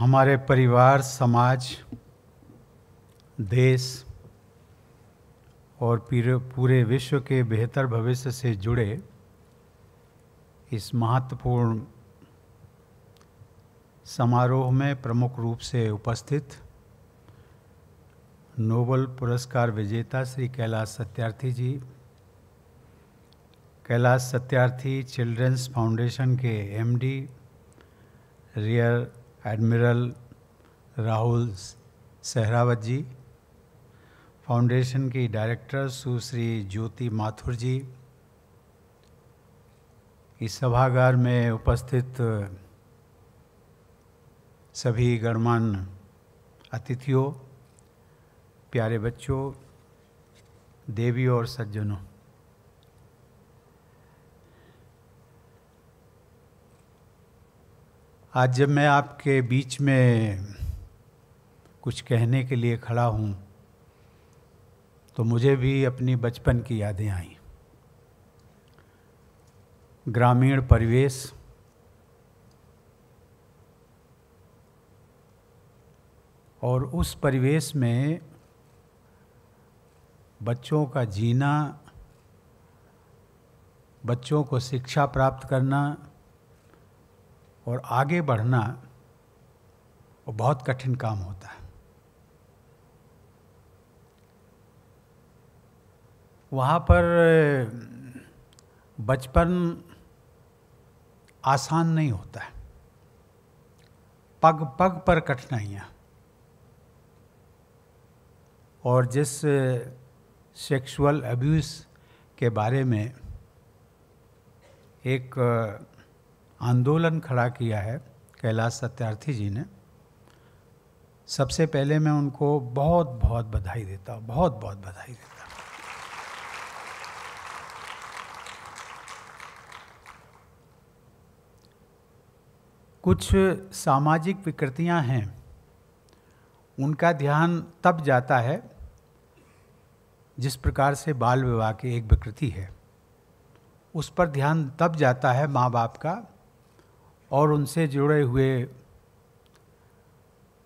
हमारे परिवार, समाज, देश और पूरे विश्व के बेहतर भविष्य से जुड़े इस महत्वपूर्ण समारोह में प्रमुख रूप से उपस्थित नोबल पुरस्कार विजेता श्री कैलाश सत्यार्थी जी, कैलाश सत्यार्थी चिल्ड्रंस फाउंडेशन के MD rear admiral Rahul Sehrawat ji, foundation की डायरेक्टर सुश्री ज्योति माथुर जी, इस सभागार में उपस्थित सभी गणमान्य अतिथियों, प्यारे बच्चों देवी और सज्जनों। आज जब मैं आपके बीच में कुछ कहने के लिए खड़ा हूँ तो मुझे भी अपनी बचपन की यादें आई। ग्रामीण परिवेश, और उस परिवेश में बच्चों का जीना, बच्चों को शिक्षा प्राप्त करना और आगे बढ़ना वो बहुत कठिन काम होता है। वहाँ पर, बचपन आसान नहीं होता है। पग पग पर कठिनाइयाँ। और जिस सेक्सुअल अब्यूज़ के बारे में एक आंदोलन खड़ा किया है कैलाश सत्यार्थी जी ने। सबसे पहले मैं उनको बहुत बहुत बधाई देता हूँ, बहुत बहुत बधाई देता कुछ सामाजिक विकृतियाँ हैं, उनका ध्यान तब जाता है जिस प्रकार से बाल विवाह की एक विकृति है। उस पर ध्यान तब जाता है माँ बाप का और उनसे जुड़े हुए,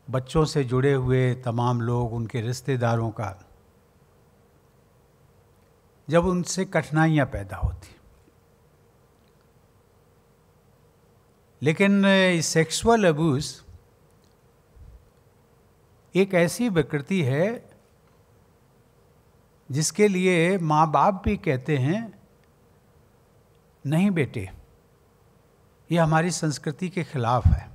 बच्चों से जुड़े हुए तमाम लोग उनके रिश्तेदारों का, जब उनसे कठिनाइयाँ पैदा होती। लेकिन सेक्सुअल अब्यूज़ एक ऐसी विकृति है, जिसके लिए माँ बाप भी कहते हैं, नहीं बेटे ये हमारी संस्कृति के खिलाफ है।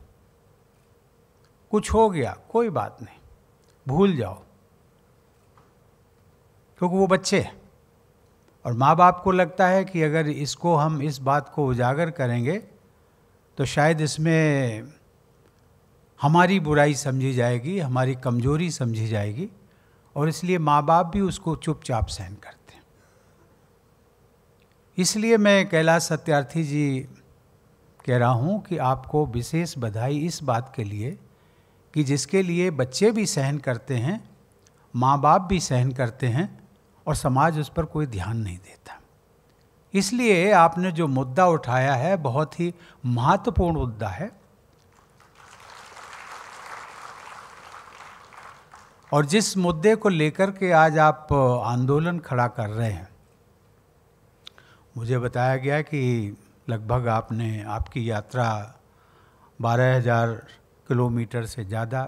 कुछ हो गया, कोई बात नहीं। भूल जाओ। क्योंकि वो बच्चे हैं। और माँ बाप को लगता है कि अगर इसको हम इस बात को उजागर करेंगे तो शायद इसमें हमारी बुराई समझी जाएगी, हमारी कमज़ोरी समझी जाएगी, और इसलिए माँ बाप भी उसको चुपचाप सहन करते हैं। इसलिए मैं कैलाश सत्यार्थी जी कह रहा हूँ कि आपको विशेष बधाई इस बात के लिए कि जिसके लिए बच्चे भी सहन करते हैं माँ बाप भी सहन करते हैं और समाज उस पर कोई ध्यान नहीं देता। इसलिए आपने जो मुद्दा उठाया है, बहुत ही महत्वपूर्ण मुद्दा है। और जिस मुद्दे को लेकर के आज आप आंदोलन खड़ा कर रहे हैं, मुझे बताया गया कि लगभग आपने आपकी यात्रा बारह हज़ार किलोमीटर से ज़्यादा,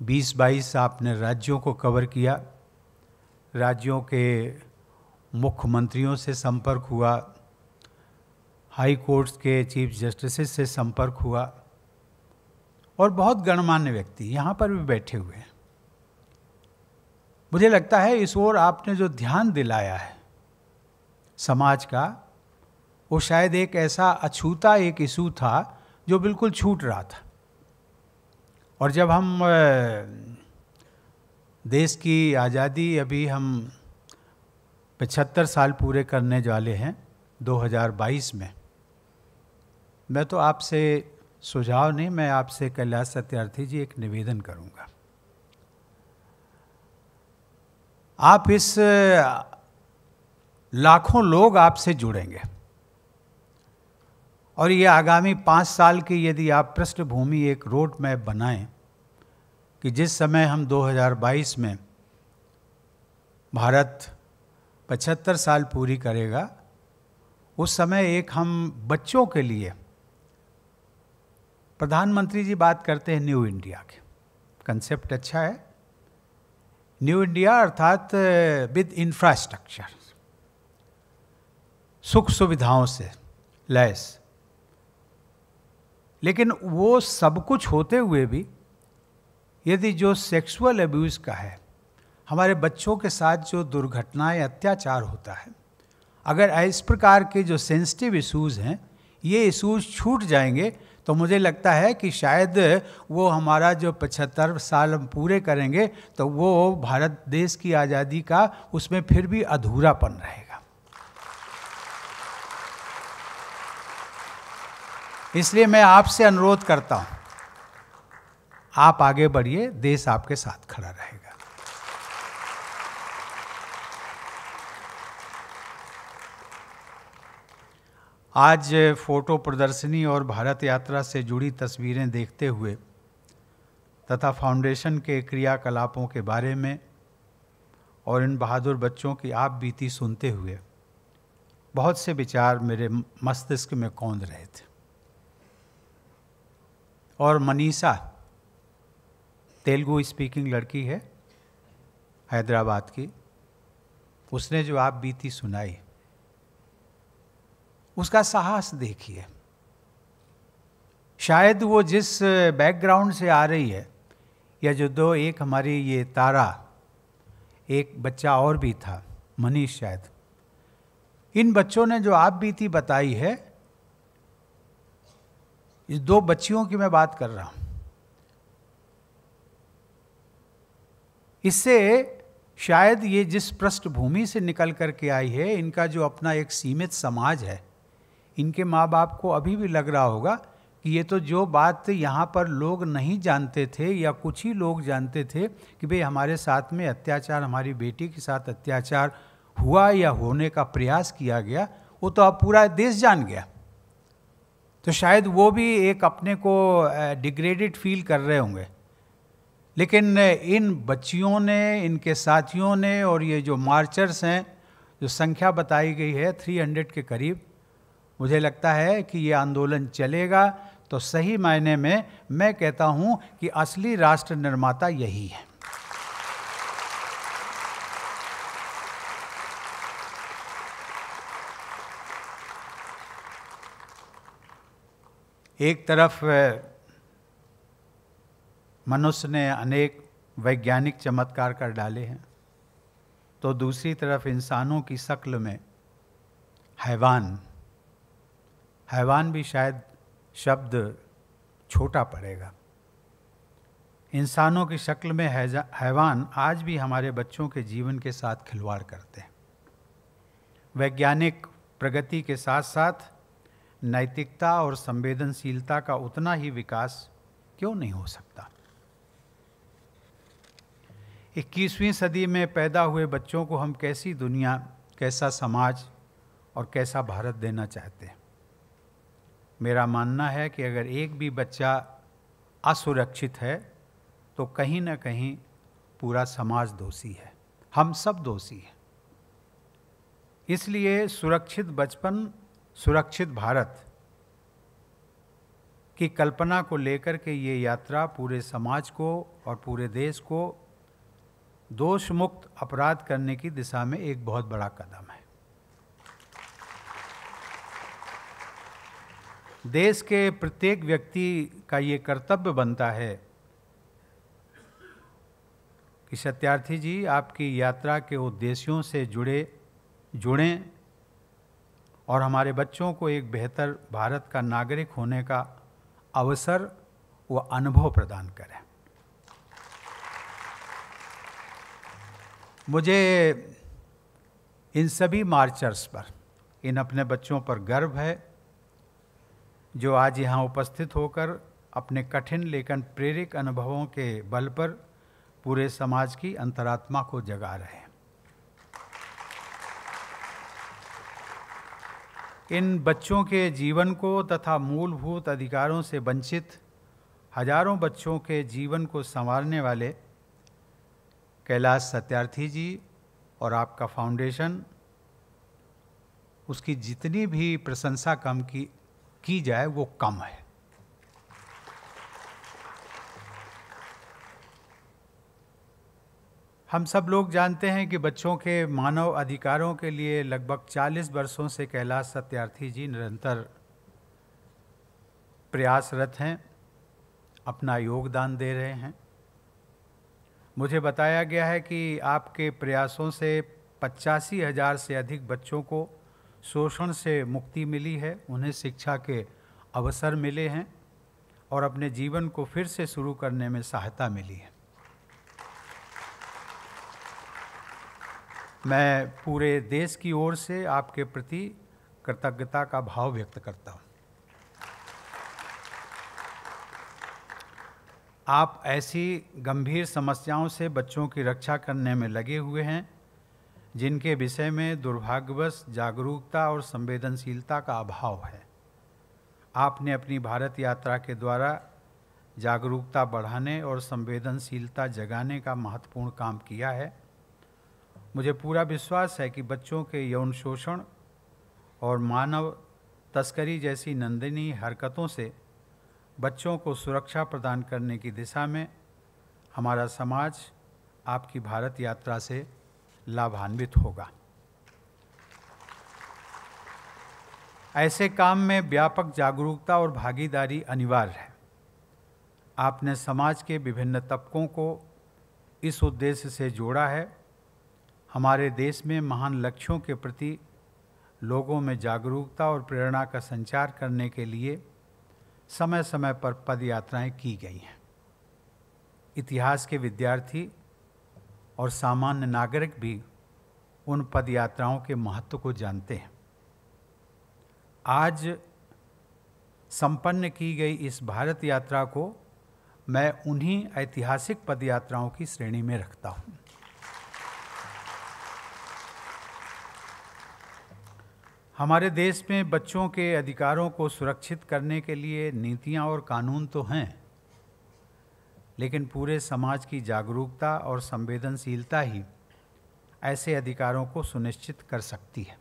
बीस बाईस आपने राज्यों को कवर किया, राज्यों के मुख्यमंत्रियों से संपर्क हुआ हाई कोर्ट्स के चीफ जस्टिस से संपर्क हुआ, और बहुत गणमान्य व्यक्ति यहाँ पर भी बैठे हुए हैं। मुझे लगता है इस ओर आपने जो ध्यान दिलाया है समाज का वो शायद एक ऐसा अछूता एक इशू था जो बिल्कुल छूट रहा था। और जब हम देश की आज़ादी अभी हम पचहत्तर साल पूरे करने वाले हैं 2022 में, मैं तो आपसे सुझाव नहीं, मैं आपसे कैलाश सत्यार्थी जी एक निवेदन करूँगा। आप इस लाखों लोग आपसे जुड़ेंगे। और ये आगामी पाँच साल की यदि आप पृष्ठभूमि एक रोड मैप बनाएँ कि जिस समय हम 2022 में भारत 75 साल पूरी करेगा, उस समय एक हम बच्चों के लिए प्रधानमंत्री जी बात करते हैं न्यू इंडिया के। कंसेप्ट अच्छा है। न्यू इंडिया अर्थात विद इंफ्रास्ट्रक्चर सुख सुविधाओं से, लैस। लेकिन वो सब कुछ होते हुए भी यदि जो सेक्सुअल अब्यूज़ का है, हमारे बच्चों के साथ जो दुर्घटनाएँ, अत्याचार होता है, अगर इस प्रकार के जो सेंसिटिव इशूज़ हैं, ये इशूज़ छूट जाएँगे तो मुझे लगता है कि शायद वो हमारा जो पचहत्तर साल हम पूरे करेंगे तो वो भारत देश की आज़ादी का उसमें फिर भी अधूरापन रहेगा इसलिए मैं आपसे अनुरोध करता हूँ, आप आगे बढ़िए, देश आपके साथ खड़ा रहेगा। आज फ़ोटो प्रदर्शनी और भारत यात्रा से जुड़ी तस्वीरें देखते हुए तथा फाउंडेशन के क्रियाकलापों के बारे में और इन बहादुर बच्चों की आप बीती सुनते हुए, बहुत से विचार मेरे मस्तिष्क में कौंध रहे थे। और मनीषा, तेलुगु स्पीकिंग लड़की है, हैदराबाद की। उसने जो आप बीती सुनाई, उसका साहस देखिए। शायद वो जिस बैकग्राउंड से आ रही है, या जो दो, एक हमारी ये तारा, एक बच्चा और भी था, मनीष शायद। इन बच्चों ने जो आप बीती बताई है इस दो बच्चियों की मैं बात कर रहा हूँ। इससे शायद ये जिस पृष्ठभूमि से निकल करके आई है, इनका जो अपना एक सीमित समाज है, इनके माँ बाप को अभी भी लग रहा होगा कि ये तो जो बात यहाँ पर लोग नहीं जानते थे या कुछ ही लोग जानते थे कि भाई हमारे साथ में अत्याचार, हमारी बेटी के साथ अत्याचार हुआ या होने का प्रयास किया गया, वो तो अब पूरा देश जान गया। तो शायद वो भी एक अपने को डिग्रेडेड फील कर रहे होंगे। लेकिन इन बच्चियों ने, इनके साथियों ने और ये जो मार्चर्स हैं, जो संख्या बताई गई है 300 के करीब, मुझे लगता है कि ये आंदोलन चलेगा। तो सही मायने में मैं कहता हूँ कि असली राष्ट्र निर्माता यही है। एक तरफ़ मनुष्य ने अनेक वैज्ञानिक चमत्कार कर डाले हैं तो दूसरी तरफ़ इंसानों की शक्ल में हैवान हैवान भी शायद शब्द छोटा पड़ेगा। इंसानों की शक्ल में हैवान आज भी हमारे बच्चों के जीवन के साथ खिलवाड़ करते हैं। वैज्ञानिक प्रगति के साथ साथ नैतिकता और संवेदनशीलता का उतना ही विकास क्यों नहीं हो सकता? इक्कीसवीं सदी में पैदा हुए बच्चों को हम कैसी दुनिया, कैसा समाज और कैसा भारत देना चाहते हैं? मेरा मानना है कि अगर एक भी बच्चा असुरक्षित है तो कहीं ना कहीं पूरा समाज दोषी है। हम सब दोषी हैं। इसलिए सुरक्षित बचपन सुरक्षित भारत की कल्पना को लेकर के ये यात्रा पूरे समाज को और पूरे देश को दोष मुक्त अपराध करने की दिशा में एक बहुत बड़ा कदम है। देश के प्रत्येक व्यक्ति का ये कर्तव्य बनता है कि सत्यार्थी जी आपकी यात्रा के उद्देश्यों से जुड़े, जुड़ें और हमारे बच्चों को एक बेहतर भारत का नागरिक होने का अवसर व अनुभव प्रदान करें। मुझे इन सभी मार्चर्स पर, इन अपने बच्चों पर गर्व है, जो आज यहाँ उपस्थित होकर अपने कठिन लेकिन प्रेरक अनुभवों के बल पर पूरे समाज की अंतरात्मा को जगा रहे हैं। इन बच्चों के जीवन को तथा मूलभूत अधिकारों से वंचित हज़ारों बच्चों के जीवन को संवारने वाले कैलाश सत्यार्थी जी और आपका फाउंडेशन, उसकी जितनी भी प्रशंसा कम की की जाए वो कम है। हम सब लोग जानते हैं कि बच्चों के मानव अधिकारों के लिए लगभग 40 वर्षों से कैलाश सत्यार्थी जी निरंतर प्रयासरत हैं, अपना योगदान दे रहे हैं। मुझे बताया गया है कि आपके प्रयासों से पचासी हज़ार से अधिक बच्चों को शोषण से मुक्ति मिली है, उन्हें शिक्षा के अवसर मिले हैं और अपने जीवन को फिर से शुरू करने में सहायता मिली है। मैं पूरे देश की ओर से आपके प्रति कृतज्ञता का भाव व्यक्त करता हूँ। आप ऐसी गंभीर समस्याओं से बच्चों की रक्षा करने में लगे हुए हैं, जिनके विषय में दुर्भाग्यवश जागरूकता और संवेदनशीलता का अभाव है। आपने अपनी भारत यात्रा के द्वारा जागरूकता बढ़ाने और संवेदनशीलता जगाने का महत्वपूर्ण काम किया है। मुझे पूरा विश्वास है कि बच्चों के यौन शोषण और मानव तस्करी जैसी नंदनीय हरकतों से बच्चों को सुरक्षा प्रदान करने की दिशा में हमारा समाज आपकी भारत यात्रा से लाभान्वित होगा। ऐसे काम में व्यापक जागरूकता और भागीदारी अनिवार्य है। आपने समाज के विभिन्न तबकों को इस उद्देश्य से जोड़ा है हमारे देश में महान लक्ष्यों के प्रति लोगों में जागरूकता और प्रेरणा का संचार करने के लिए समय समय पर पद यात्राएँ की गई हैं। इतिहास के विद्यार्थी और सामान्य नागरिक भी उन पद यात्राओं के महत्व को जानते हैं। आज संपन्न की गई इस भारत यात्रा को मैं उन्हीं ऐतिहासिक पद यात्राओं की श्रेणी में रखता हूँ। हमारे देश में बच्चों के अधिकारों को सुरक्षित करने के लिए नीतियाँ और कानून तो हैं, लेकिन पूरे समाज की जागरूकता और संवेदनशीलता ही ऐसे अधिकारों को सुनिश्चित कर सकती है।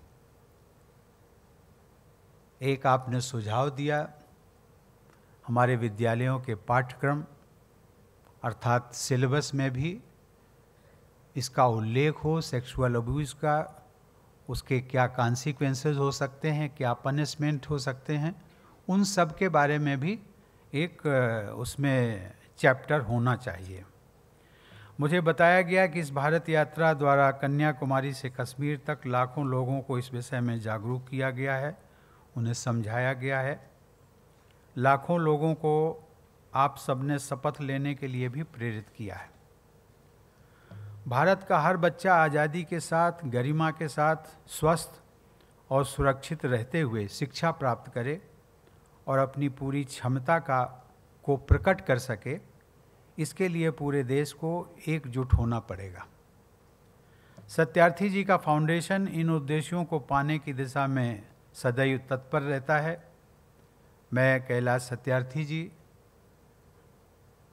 एक आपने सुझाव दिया, हमारे विद्यालयों के पाठ्यक्रम, अर्थात सिलेबस में भी इसका उल्लेख हो, सेक्सुअल अब्यूज़ का उसके क्या कॉन्सिक्वेंसेस हो सकते हैं, क्या पनिशमेंट हो सकते हैं, उन सब के बारे में भी एक उसमें चैप्टर होना चाहिए। मुझे बताया गया कि इस भारत यात्रा द्वारा कन्याकुमारी से कश्मीर तक लाखों लोगों को इस विषय में जागरूक किया गया है, उन्हें समझाया गया है। लाखों लोगों को आप सबने शपथ लेने के लिए भी प्रेरित किया है। भारत का हर बच्चा आज़ादी के साथ, गरिमा के साथ स्वस्थ और सुरक्षित रहते हुए शिक्षा प्राप्त करे और अपनी पूरी क्षमता का, को प्रकट कर सके, इसके लिए पूरे देश को एकजुट होना पड़ेगा। सत्यार्थी जी का फाउंडेशन इन उद्देश्यों को पाने की दिशा में सदैव तत्पर रहता है। मैं कैलाश सत्यार्थी जी,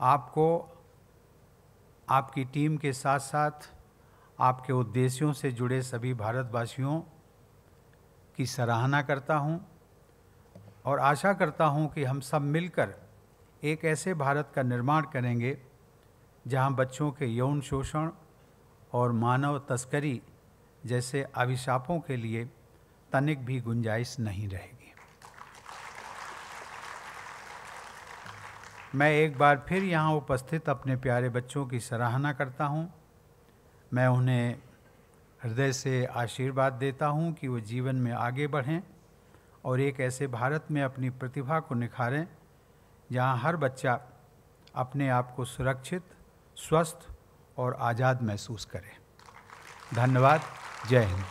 आपको आपकी टीम के साथ साथ आपके उद्देश्यों से जुड़े सभी भारतवासियों की सराहना करता हूँ और आशा करता हूँ कि हम सब मिलकर एक ऐसे भारत का निर्माण करेंगे जहाँ बच्चों के यौन शोषण और मानव तस्करी जैसे अभिशापों के लिए तनिक भी गुंजाइश नहीं रहेगी। मैं एक बार फिर यहाँ उपस्थित अपने प्यारे बच्चों की सराहना करता हूँ। मैं उन्हें हृदय से आशीर्वाद देता हूँ कि वो जीवन में आगे बढ़ें और एक ऐसे भारत में अपनी प्रतिभा को निखारें, जहाँ हर बच्चा अपने आप को सुरक्षित, स्वस्थ और आज़ाद महसूस करे। धन्यवाद। जय हिंद।